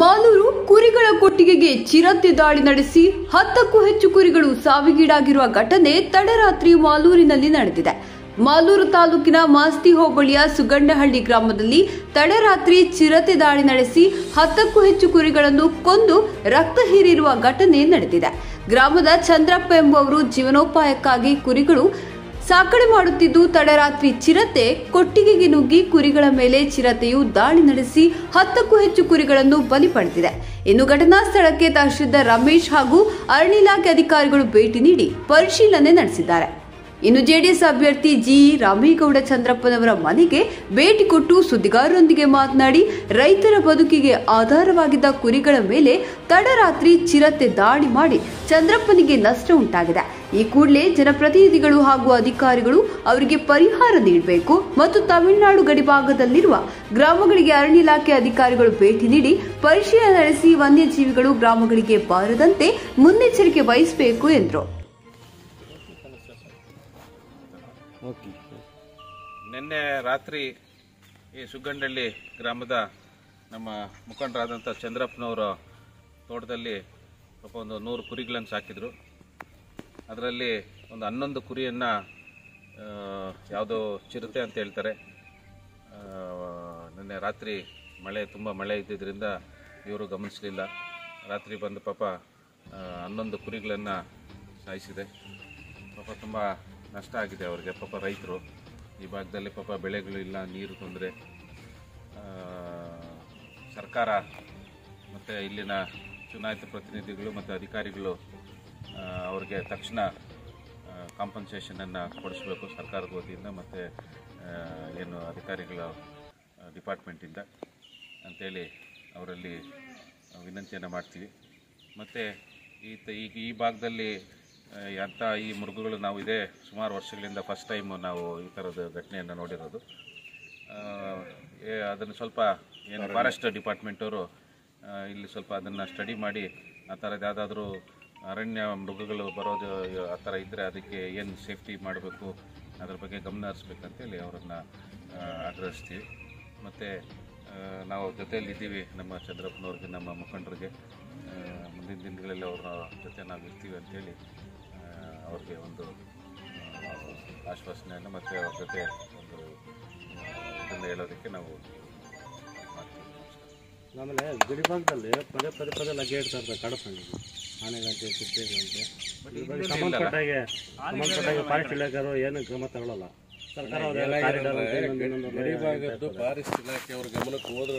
ಮಾಲೂರು ಕುರಿಗಳ ಕೊಟ್ಟಿಗೆಗೆ ಚಿರತೆ ದಾಳಿ ನಡೆಸಿ ಹತ್ತಕ್ಕೂ ಹೆಚ್ಚು ಕುರಿಗಳು ಸಾವಿಗೀಡಾಗಿರುವ ಘಟನೆ ತಡರಾತ್ರಿ ಮಾಲೂರಿನಲ್ಲಿ ನಡೆದಿದೆ. ಮಾಲೂರು ತಾಲೂಕಿನ ಮಾಸ್ತಿ ಹೋಬಳಿಯ ಸುಗಂಡಹಳ್ಳಿ ಗ್ರಾಮದಲ್ಲಿ ತಡರಾತ್ರಿ ಚಿರತೆ ದಾಳಿ ನಡೆಸಿ ಹತ್ತಕ್ಕೂ ಹೆಚ್ಚು ಕುರಿಗಳನ್ನು ಕೊಂದು ರಕ್ತ ಹೀರಿರುವ ಘಟನೆ ನಡೆದಿದೆ. ಗ್ರಾಮದ ಚಂದ್ರಪ್ಪ ಎಂಬುವರು ಜೀವನೋಪಾಯಕ್ಕಾಗಿ ಕುರಿಗಳು ಸಾಕಣೆ ಮಾಡುತ್ತಿದ್ದು ತಡರಾತ್ರಿ ಚಿರತೆ, ಕೊಟ್ಟಿಗೆಗೆ ನುಗ್ಗಿ ಕುರಿಗಳ ಮೇಲೆ ಚಿರತೆಯು ದಾಳಿ ನಡೆಸಿ ಹತ್ತಕ್ಕೂ ಹೆಚ್ಚು ಕುರಿಗಳನ್ನು ಬಲಿ ಪಡೆದಿದೆ. ಇನ್ನು ಘಟನಾ ಸ್ಥಳಕ್ಕೆ ತಹಶೀಲ್ದಾರ್ ರಮೇಶ್ ಹಾಗೂ ಅರಣ್ಯ ಇಲಾಖೆ ಅಧಿಕಾರಿಗಳು ಭೇಟಿ ನೀಡಿ ಪರಿಶೀಲನೆ ನಡೆಸಿದ್ದಾರೆ. ಇನ್ನು ಜೆಡಿಎಸ್ ಅಭ್ಯರ್ಥಿ ಜಿ ರಾಮೇಗೌಡ ಚಂದ್ರಪ್ಪನವರ ಮನೆಗೆ ಭೇಟಿ ಕೊಟ್ಟು ಸುದ್ದಿಗಾರರೊಂದಿಗೆ ಮಾತನಾಡಿ, ರೈತರ ಬದುಕಿಗೆ ಆಧಾರವಾಗಿದ್ದ ಕುರಿಗಳ ಮೇಲೆ ತಡರಾತ್ರಿ ಚಿರತೆ ದಾಳಿ ಮಾಡಿ ಚಂದ್ರಪ್ಪನಿಗೆ ನಷ್ಟ ಉಂಟಾಗಿದೆ. ಈ ಕೂಡಲೇ ಜನಪ್ರತಿನಿಧಿಗಳು ಹಾಗೂ ಅಧಿಕಾರಿಗಳು ಅವರಿಗೆ ಪರಿಹಾರ ನೀಡಬೇಕು ಮತ್ತು ತಮಿಳುನಾಡು ಗಡಿಭಾಗದಲ್ಲಿರುವ ಗ್ರಾಮಗಳಿಗೆ ಅರಣ್ಯ ಇಲಾಖೆ ಅಧಿಕಾರಿಗಳು ಭೇಟಿ ನೀಡಿ ಪರಿಶೀಲನೆ ನಡೆಸಿ ವನ್ಯಜೀವಿಗಳು ಗ್ರಾಮಗಳಿಗೆ ಬಾರದಂತೆ ಮುನ್ನೆಚ್ಚರಿಕೆ ವಹಿಸಬೇಕು ಎಂದರು. ಓಕೆ. ನಿನ್ನೆ ರಾತ್ರಿ ಈ ಸುಗ್ಗಂಡಳ್ಳಿ ಗ್ರಾಮದ ನಮ್ಮ ಮುಖಂಡರಾದಂಥ ಚಂದ್ರಪ್ಪನವರ ತೋಟದಲ್ಲಿ ಪಾಪ ಒಂದು ನೂರು ಕುರಿಗಳನ್ನು ಸಾಕಿದರು. ಅದರಲ್ಲಿ ಒಂದು ಹನ್ನೊಂದು ಕುರಿಯನ್ನು ಯಾವುದೋ ಚಿರತೆ ಅಂತ ಹೇಳ್ತಾರೆ. ನಿನ್ನೆ ರಾತ್ರಿ ಮಳೆ, ತುಂಬ ಮಳೆ ಇದ್ದಿದ್ದರಿಂದ ಇವರು ಗಮನಿಸಲಿಲ್ಲ. ರಾತ್ರಿ ಬಂದು ಪಾಪ ಹನ್ನೊಂದು ಕುರಿಗಳನ್ನು ಸಾಯಿಸಿದೆ. ಪಾಪ ತುಂಬ ನಷ್ಟ ಆಗಿದೆ ಅವರಿಗೆ. ಪಾಪ ರೈತರು, ಈ ಭಾಗದಲ್ಲಿ ಪಾಪ ಬೆಳೆಗಳು ಇಲ್ಲ, ನೀರು ತೊಂದರೆ. ಸರ್ಕಾರ ಮತ್ತು ಇಲ್ಲಿನ ಚುನಾಯಿತ ಪ್ರತಿನಿಧಿಗಳು ಮತ್ತು ಅಧಿಕಾರಿಗಳು ಅವ್ರಿಗೆ ತಕ್ಷಣ ಕಾಂಪನ್ಸೇಷನನ್ನು ಕೊಡಿಸ್ಬೇಕು ಸರ್ಕಾರದ ವತಿಯಿಂದ ಮತ್ತು ಏನು ಅಧಿಕಾರಿಗಳ ಡಿಪಾರ್ಟ್ಮೆಂಟಿಂದ ಅಂಥೇಳಿ ಅವರಲ್ಲಿ ವಿನಂತಿಯನ್ನು ಮಾಡ್ತೀವಿ. ಮತ್ತು ಈ ಈ ಭಾಗದಲ್ಲಿ ಅಂಥ ಈ ಮೃಗಗಳು ನಾವು ಇದೇ ಸುಮಾರು ವರ್ಷಗಳಿಂದ ಫಸ್ಟ್ ಟೈಮ್ ನಾವು ಈ ಥರದ ಘಟನೆಯನ್ನು ನೋಡಿರೋದು. ಅದನ್ನು ಸ್ವಲ್ಪ ಏನು ಫಾರೆಸ್ಟ್ ಡಿಪಾರ್ಟ್ಮೆಂಟವರು ಇಲ್ಲಿ ಸ್ವಲ್ಪ ಅದನ್ನು ಸ್ಟಡಿ ಮಾಡಿ ಆ ಥರದ್ದು ಯಾವುದಾದ್ರೂ ಅರಣ್ಯ ಮೃಗಗಳು ಬರೋದು ಆ ಥರ ಇದ್ದರೆ ಅದಕ್ಕೆ ಏನು ಸೇಫ್ಟಿ ಮಾಡಬೇಕು ಅದ್ರ ಬಗ್ಗೆ ಗಮನ ಹರಿಸ್ಬೇಕಂತೇಳಿ ಅವರನ್ನು ಆಗ್ರಹಿಸ್ತೀವಿ. ಮತ್ತು ನಾವು ಜೊತೆಯಲ್ಲಿದ್ದೀವಿ ನಮ್ಮ ಚಂದ್ರಪ್ಪನವ್ರಿಗೆ ನಮ್ಮ ಮುಖಂಡರಿಗೆ. ಮುಂದಿನ ದಿನಗಳಲ್ಲಿ ಅವರ ಜೊತೆ ನಾವು ಇರ್ತೀವಿ ಅಂತೇಳಿ ಅವ್ರಿಗೆ ಒಂದು ಆಶ್ವಾಸನೆಯನ್ನು ಮತ್ತು ಅವ್ರ ಜೊತೆ ಒಂದು ಇದನ್ನು ಹೇಳೋದಕ್ಕೆ ನಾವು ಆಮೇಲೆ ಗುಡಿಭಾಗದಲ್ಲಿ ಪದೇ ಪದೇ ಪದೇ ಲಗ್ಗೆ ಇಡ್ತಾ ಇರ್ತಾರೆ ಕಡಪಂಡಿಗೆ ಆನೆಗಂಟೆ ಚಿಟ್ಟೆಗಂಟೆ ಸಂಬಂಧಪಟ್ಟಾಗೆ ಸಂಬಂಧಪಟ್ಟಾಗೆ ಫಾರೆಸ್ಟ್ ಇಲಾಖೆಯವರು ಏನು ಕ್ರಮ ತಗೊಳ್ಳಲ್ಲ. ಸರ್ಕಾರ ಗಡಿಭಾಗದ್ದು ಫಾರೆಸ್ಟ್ ಇಲಾಖೆಯವ್ರ ಗಮನಕ್ಕೆ ಹೋದ್ರೂ